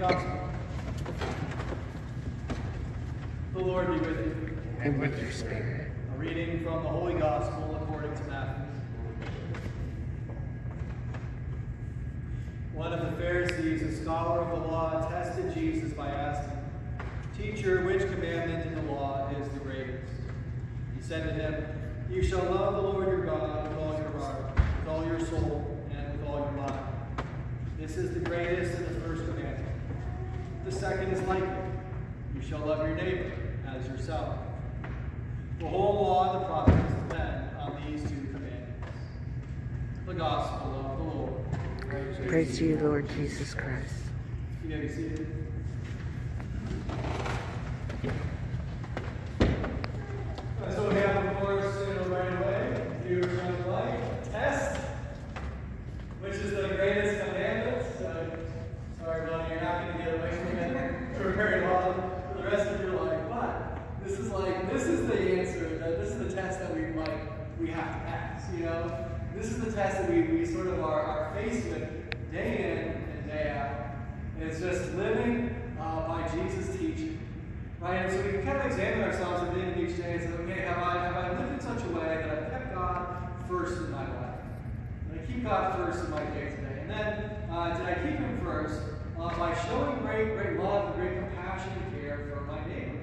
gospel. The Lord be with you. And with your spirit. A reading from the Holy Gospel according to Matthew. One of the Pharisees, a scholar of the law, tested Jesus by asking, Teacher, which commandment in the law is the greatest? He said to him, You shall love the Lord your God with all your heart, with all your soul, and with all your mind. This is the greatest and the first commandment. The second is like it. You shall love your neighbor as yourself. The whole law and the prophets depend on these two commandments. The gospel of the Lord. Praise to you, Lord Jesus Christ. You may be seated. And so we have, of course, you know, right away, you kind of like test, which is the greatest commandment. So, sorry, buddy, you're not going to get away from it for very long for the rest of your life. But this is like this is the answer. That this is the test that we like we have to pass. You know, this is the test that we, we sort of are, are faced with day in and day out. And it's just living uh, by Jesus' teaching. Right? And so we can kind of examine ourselves at the end of each day and say, okay, have I, have I lived in such a way that I've kept God first in my life? Did I keep God first in my day today? And then, uh, did I keep Him first uh, by showing great, great love and great compassion and care for my neighbor?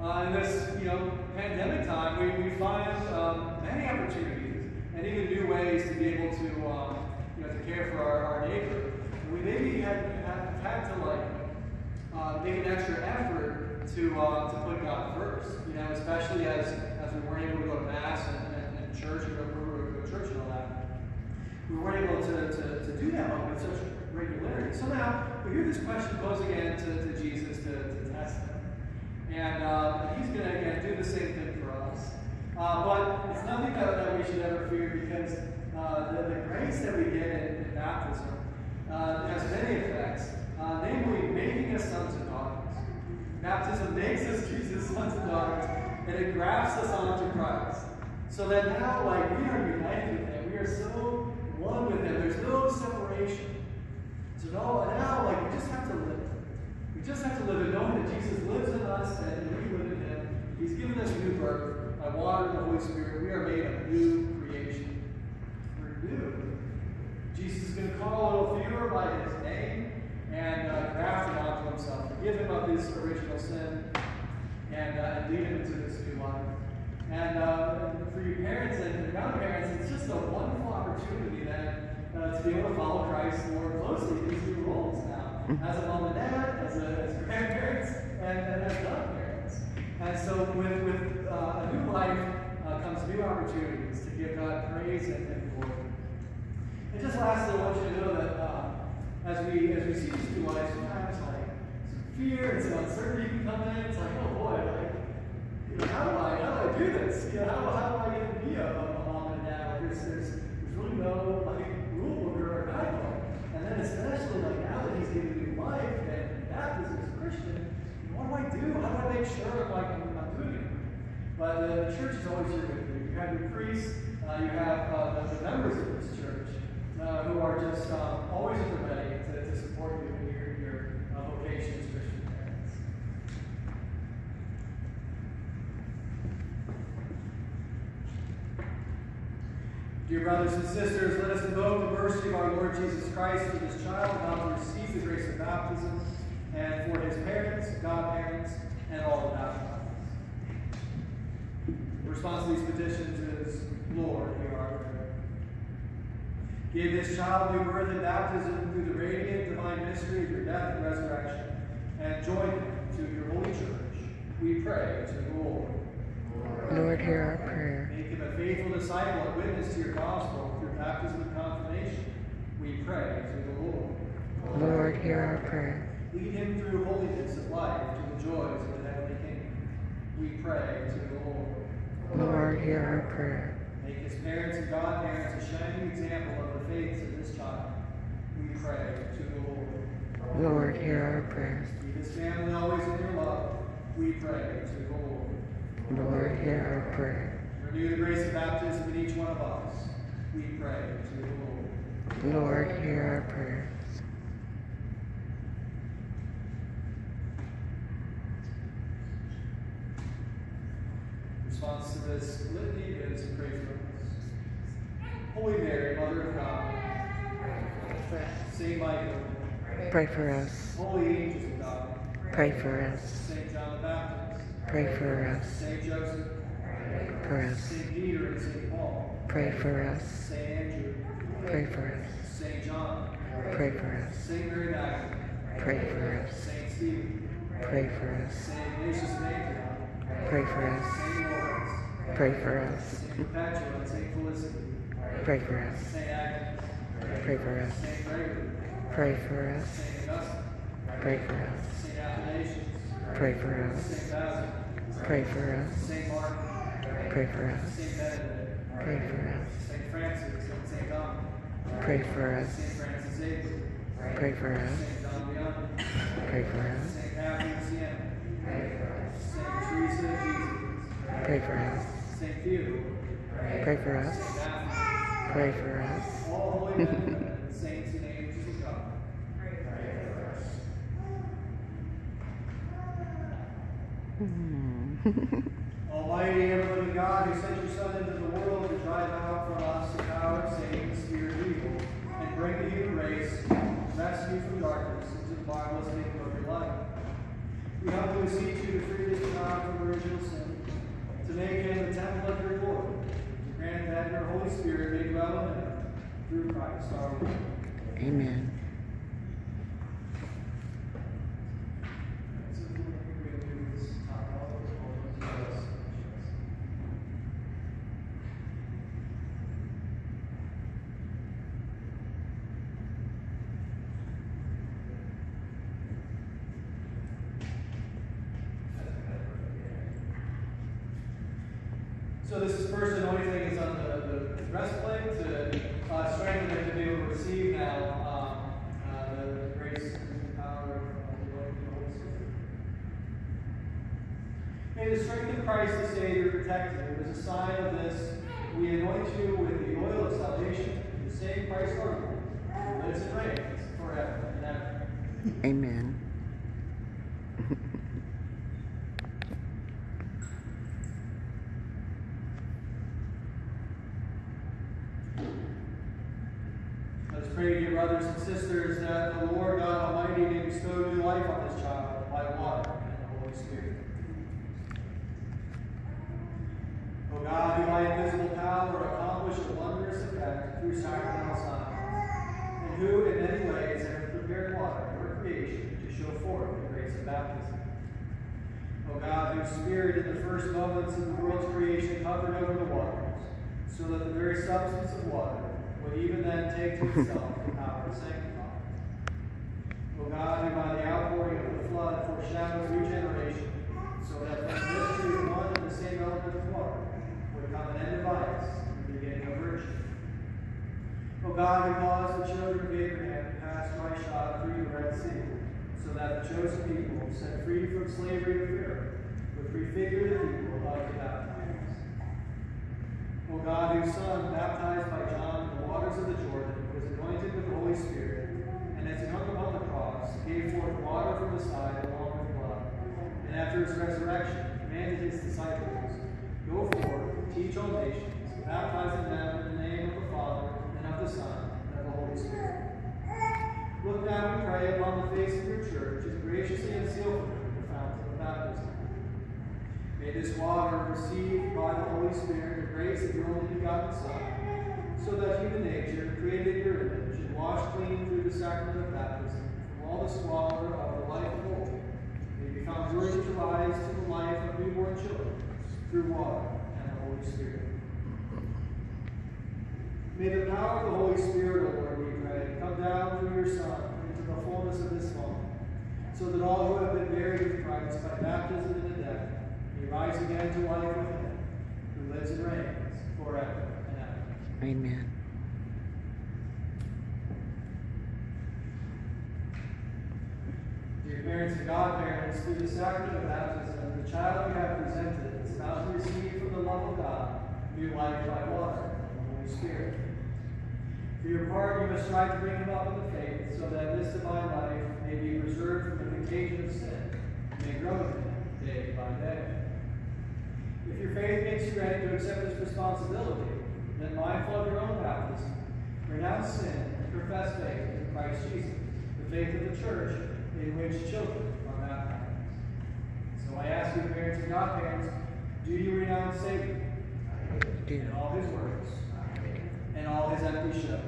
Uh, in this, you know, pandemic time, we, we find um, many opportunities and even new ways to be able to, um, you know, to care for our, our neighbor. We maybe have, have had to like uh, make an extra effort to uh, to put God first. You know, especially as as we weren't able to go to mass and, and, and church or go, to church and all that. We weren't able to, to, to do that with such regularity. So now we hear this question posed again to, to Jesus to, to test him. And uh, he's going to again do the same thing for us. Uh, but it's nothing that, that we should ever fear because uh, the, the grace that we get in, in baptism uh, has many effects, uh, namely making us sons and daughters. Baptism makes us Jesus' sons and daughters, and it grafts us onto Christ. So that now, like, we are united with Him. We are so one with Him. There's no separation. So now, like, we just have to live. Just have to live it knowing that Jesus lives in us and we live in Him. He's given us new birth by water and the Holy Spirit. We are made a new creation. We're new. Jesus is going to call a little Theodore by his name and uh, graft him onto himself, forgive him of his original sin, and, uh, and lead him into this new life. And uh, for you parents and grandparents, it's just a wonderful opportunity then uh, to be able to follow Christ more closely in these new roles as a mom and dad, as, a, as grandparents, and, and as godparents. And so with, with uh, a new life uh, comes new opportunities to give God praise and, and glory. And just lastly, I want you to know that uh, as we as we see these new lives, sometimes like some fear and of uncertainty can come in. It's like, oh boy, like, how do I, how do I do this? You know, how, how do I to be a, a mom and dad? Like, there's, there's, there's really no like rule book or guideline. And then especially like now that he's given new life and baptism as a Christian, what do I do? How do I make sure like I'm, I'm doing it? But the, church is always here with you. You have your priests, uh, you have uh, the, the members of this church uh, who are just um, always at the ready to, to support you in your, your uh, vocation as Christian parents. Dear brothers and sisters, let us invoke the mercy of our Lord Jesus Christ for this child now to receive the grace of baptism, and for his parents, godparents, and all the baptized. The response to these petitions is, Lord, hear our prayer. Give this child new birth and baptism through the radiant divine mystery of your death and resurrection, and join him to your holy church. We pray to the Lord. Lord, hear our prayer. Make him a faithful disciple and witness to your gospel through baptism and confirmation. We pray to the Lord. Lord, hear our prayer. Lead him through holiness of life to the joys of the heavenly kingdom. We pray to the Lord. Lord, hear our prayer. Make his parents and godparents a shining example of the faiths of this child. We pray to the Lord. Lord, hear our prayers. Keep his family always in your love. We pray to the Lord. Lord, hear our prayer. Renew the grace of baptism in each one of us. We pray to the Lord. Lord, hear our prayer. Response to this litany is pray for us. Holy Mary, Mother of God, Saint Michael, Pray for us. holy angels of God, Pray for us. Saint John the Baptist, Pray for us. Saint Joseph, For us. Saint Peter and Saint Paul, Pray for us. Saint Andrew, Pray for us. Saint John, Pray for us. Saint Mary Magdalene, Pray for us. Saint Stephen, Pray for us. Saint Ignatius of Antioch, Pray for us. Pray for us. Pray for us. Pray for us. Pray for us. Pray for us. Pray for us. Pray for us. Pray for us. Pray for us. Pray for us. Pray for us. Saint John Vianney, Pray for us. Saint Catherine of Siena, Saint Teresa of Jesus, Pray for us. Pray for us. Pray for us. and and and. Almighty ever living God, who sent your Son into the world to drive out from us the power of Satan, the spirit of evil, and bring to human race rescue from darkness into the marvelous kingdom of your life. We humbly beseech you to free this child from original sin, to make him the temple of your glory, grant that your Holy Spirit may dwell in him through Christ our Lord. Amen. So we're going to do this top all of the holes. So this is first anointing is on the, the breastplate to uh, strengthen it to be able to receive now um, uh, the, grace and power of the Lord and the Holy Spirit. May the strength of Christ the Savior protect you. As a sign of this, we anoint you with the oil of salvation, the same Christ our lives and reigns forever and ever. Amen. your Spirit in the first moments of the world's creation hovered over the waters, so that the very substance of water would even then take to itself the power of sanctifying. O God, who by the outpouring of the flood foreshadowed regeneration, so that the mystery one and the same element of water would come an end of vice and the beginning of virtue. O God, who caused the children of Abraham to pass right shod through the Red Sea, so that the chosen people, set free from slavery to Pharaoh, prefigure the people of the baptized. O God, whose Son, baptized by John in the waters of the Jordan, was anointed with the Holy Spirit, and as he hung upon the cross, gave forth water from the side along with blood, and after his resurrection, commanded his disciples, Go forth, teach all nations, baptizing them in the name of the Father, and of the Son, and of the Holy Spirit. Look now, we pray, upon the face of your church, and graciously unseal for them the fountain of baptism. May this water receive by the Holy Spirit the grace of your only begotten Son, so that human nature, created in your image, and washed clean through the sacrament of baptism, from all the squalor of the life of old, may be found worthy to rise to the life of newborn children through water and the Holy Spirit. May the power of the Holy Spirit, O Lord, we pray, come down through your Son into the fullness of this moment, so that all who have been buried with Christ by baptism in the death may rise again to life with him, who lives and reigns forever and ever. Amen. Dear parents and godparents, through the sacrament of baptism, the child you have presented is about to receive from the love of God new life by water and the Holy Spirit. For your part, you must strive to bring him up in the faith, so that this divine life may be preserved from the contagion of sin and may grow in him day by day. If your faith makes you ready to accept this responsibility, then mindful of your own baptism, renounce sin and profess faith in Christ Jesus, the faith of the church in which children are baptized. So I ask you, parents and godparents, do you renounce Satan Do. and all his works and all his empty show?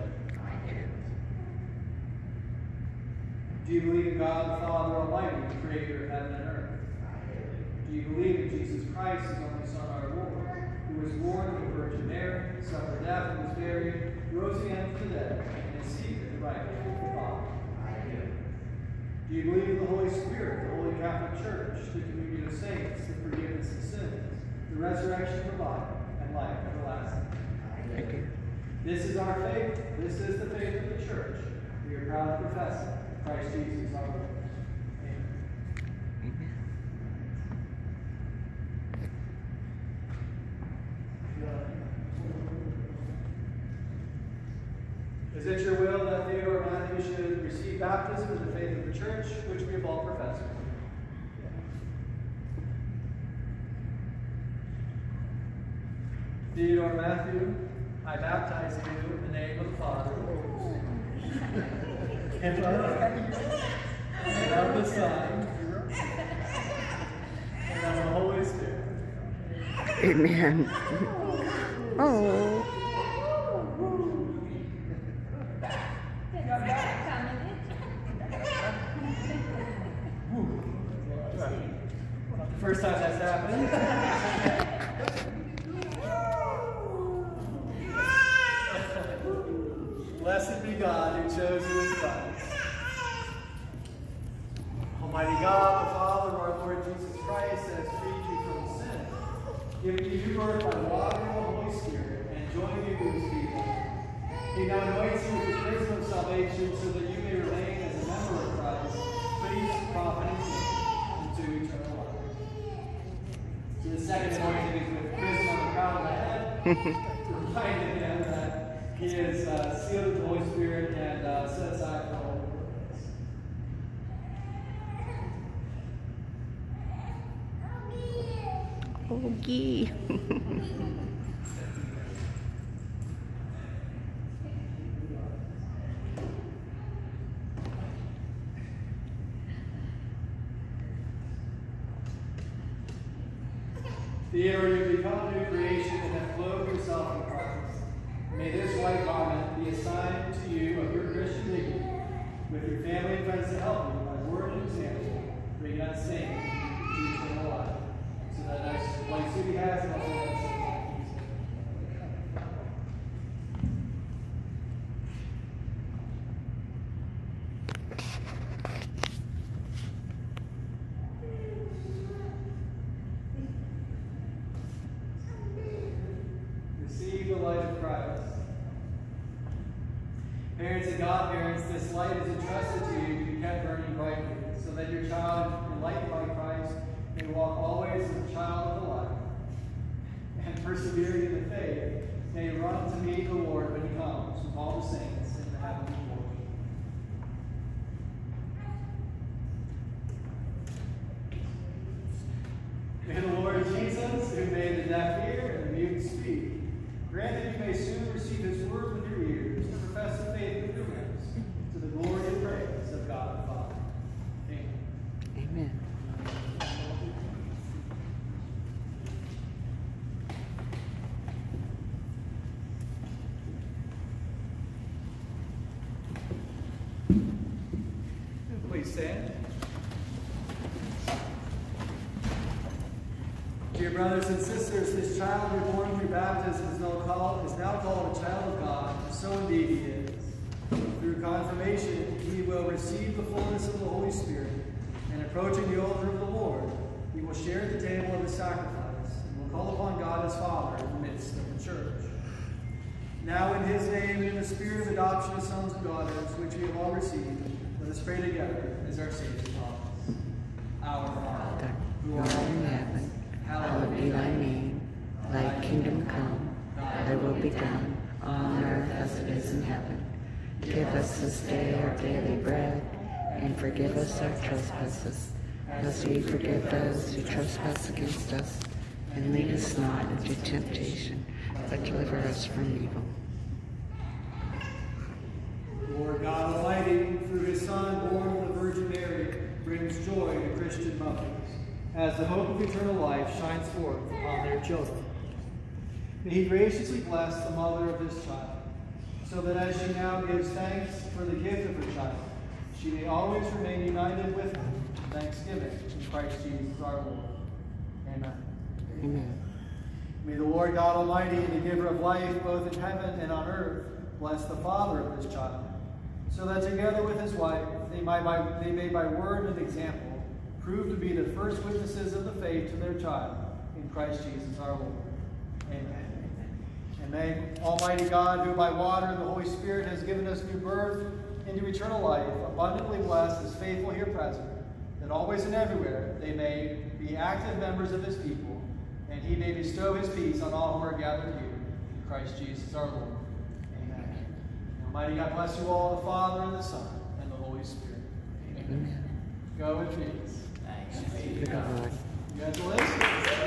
Do you believe in God the Father Almighty, the creator of heaven and earth? Do you believe in Jesus Christ, his only Son, our Lord, who was born of the Virgin Mary, suffered death, and was buried, rose again from the dead, and is seated at the right hand of the Father? I Do you believe in the Holy Spirit, the Holy Catholic Church, the communion of saints, the forgiveness of sins, the resurrection of the body, and life everlasting? I do. This is our faith. This is the faith of the church. We are proud to profess it. Christ Jesus our Lord. Amen. Amen. Is it your will that Theodore Matthew should receive baptism in the faith of the church, which we have all professed? Theodore Matthew, I baptize you in the name of the Father and of and of the Son and of the Holy Spirit. Amen. Oh. First time that's happened. Almighty God, the Father of our Lord Jesus Christ, has freed you from sin, given you new birth by water and the Holy Spirit, and joined you with his people. He now anoints you with the chrism of salvation so that you may remain as a member of Christ, priest, prophet, and king, into eternal life. So the second anointing is with chrism on the crown of the head, reminding him that he is uh, sealed with the Holy Spirit and uh, set aside for all purpose. Oogie. Theodore, you become a new creation and have clothed yourself in Christ. May this white garment be a sign to you of your Christian dignity, with your family and friends to help you by word and example, bring that same to eternal life. So that nice white Receive the light of Christ. Parents and godparents, this light is entrusted to you to be kept burning brightly, so that your child, enlightened by Christ, walk always as a child of the light, and persevering in the faith, may run to meet the Lord when he comes with all the saints in the heavenly glory. May the Lord Jesus, who made the deaf hear and the mute speak, grant that you may soon receive his word with your ears and profess the faith with your lips, to the glory and praise of God the Father. Amen. Amen. Please stand. Dear brothers and sisters, this child reborn through baptism is now called, is now called a child of God, so indeed he is. Through confirmation, he will receive the fullness of the Holy Spirit, and approaching the altar of the Lord, he will share at the table of his sacrifice, and will call upon God as Father in the midst of the church. Now, in his name in the spirit of adoption as sons and daughters, which we have all received, let us pray together as our Savior taught us. Our Father, who art in heaven, hallowed be thy name. Thy kingdom come, thy will be done, on earth as it is in heaven. Give us this day our daily bread, and forgive us our trespasses, as we forgive those who trespass against us. And lead us not into temptation, but deliver us from evil. Lord God Almighty, through his Son, born of the Virgin Mary, brings joy to Christian mothers, as the hope of eternal life shines forth upon their children. May he graciously bless the mother of this child, so that as she now gives thanks for the gift of her child, she may always remain united with him in thanksgiving in Christ Jesus our Lord. Amen. Amen. May the Lord God Almighty, the giver of life, both in heaven and on earth, bless the father of this child, so that together with his wife, they, might by, they may by word and example prove to be the first witnesses of the faith to their child, in Christ Jesus our Lord. Amen. And may Almighty God, who by water and the Holy Spirit has given us new birth into eternal life, abundantly bless his faithful here present, that always and everywhere they may be active members of his people, and he may bestow his peace on all who are gathered here, in Christ Jesus our Lord. Amen. Almighty God bless you all, the Father, and the Son, and the Holy Spirit. Amen. Amen. Go in peace. Congratulations.